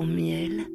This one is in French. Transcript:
au miel.